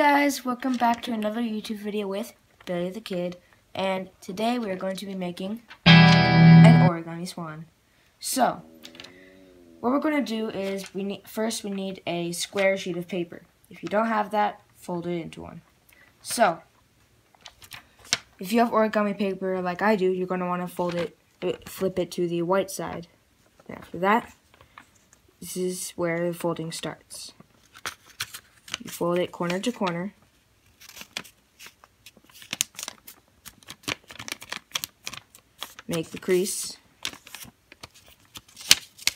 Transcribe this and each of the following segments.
guys, welcome back to another YouTube video with Billy the Kid and today we are going to be making an origami swan. So, what we're going to do is we need first we need a square sheet of paper. If you don't have that, fold it into one. So, if you have origami paper like I do, you're going to want to fold it, flip it to the white side. After that, this is where the folding starts. You fold it corner to corner. Make the crease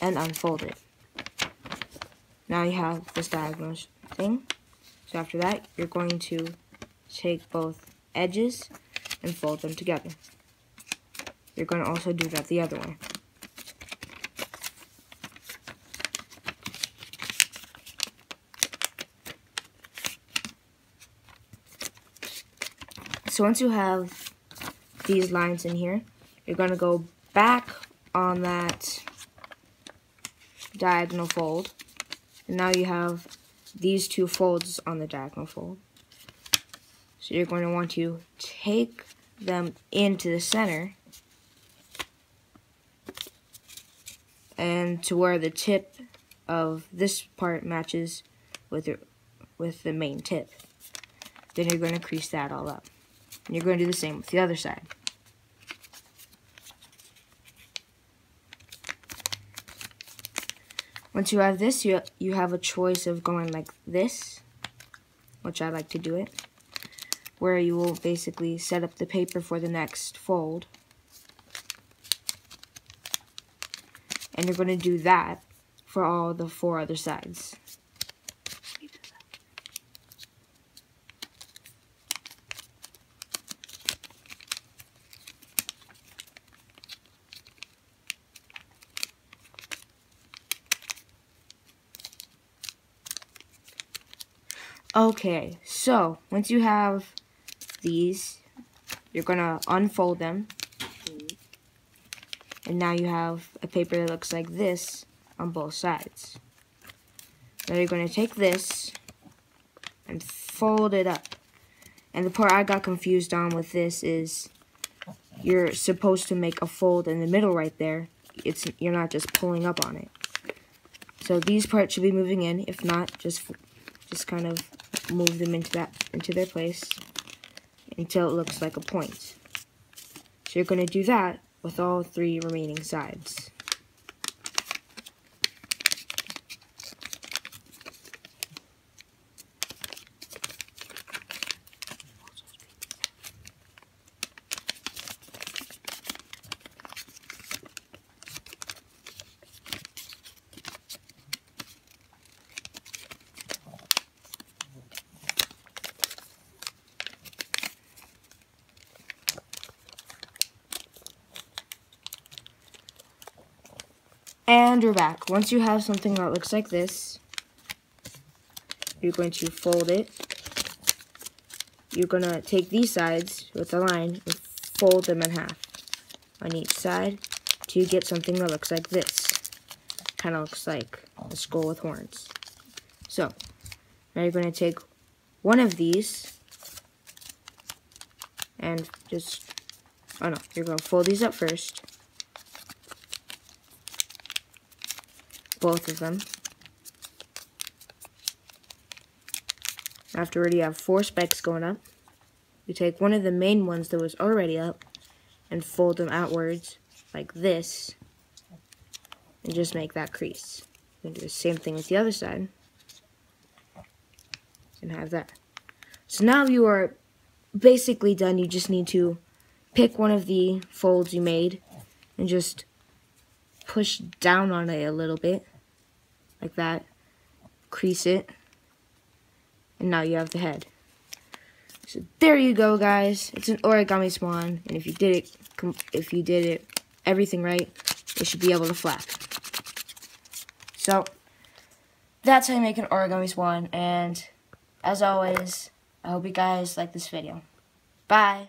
and unfold it. Now you have this diagonal thing. So after that, you're going to take both edges and fold them together. You're going to also do that the other way. So once you have these lines in here, you're going to go back on that diagonal fold. And now you have these two folds on the diagonal fold. So you're going to want to take them into the center and to where the tip of this part matches with the, with the main tip. Then you're going to crease that all up. And you're going to do the same with the other side. Once you have this, you, you have a choice of going like this, which I like to do it, where you will basically set up the paper for the next fold. And you're going to do that for all the four other sides. Okay, so once you have these, you're to unfold them. And now you have a paper that looks like this on both sides. Now you're to take this and fold it up. And the part I got confused on with this is you're supposed to make a fold in the middle right there. It's You're not just pulling up on it. So these parts should be moving in. If not, just just kind of move them into that into their place until it looks like a point. So you're going to do that with all three remaining sides. And you're back. Once you have something that looks like this, you're going to fold it. You're going to take these sides with the line and fold them in half on each side to get something that looks like this. Kind of looks like a skull with horns. So, now you're going to take one of these and just, oh no, you're going to fold these up first. Both of them. Afterward, you have four spikes going up. You take one of the main ones that was already up and fold them outwards like this and just make that crease. Can do the same thing with the other side and have that. So now you are basically done. You just need to pick one of the folds you made and just push down on it a little bit like that. Crease it. And now you have the head. So there you go, guys. It's an origami swan, and if you did it, if you did it everything right, it should be able to flap. So that's how you make an origami swan, and as always, I hope you guys like this video. Bye.